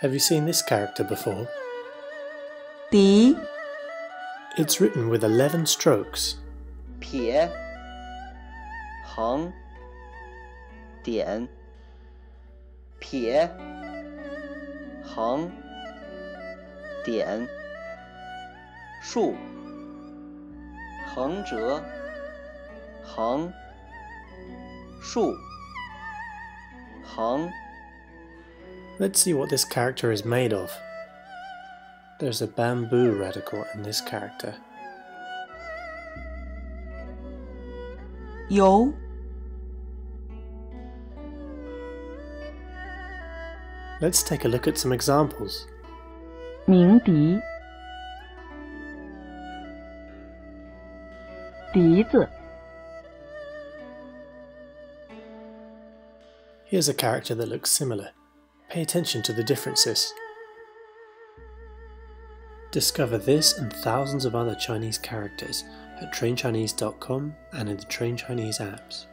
Have you seen this character before? Dí. It's written with 11 strokes. Pie. Heng. Dian. Pie. Heng. Dian. Shu. Heng Zhe. Heng. Shu. Heng. Let's see what this character is made of. There's a bamboo radical in this character. 由 Let's take a look at some examples. 鸣笛笛子 Here's a character that looks similar. Pay attention to the differences. Discover this and thousands of other Chinese characters at trainchinese.com and in the trainchinese apps.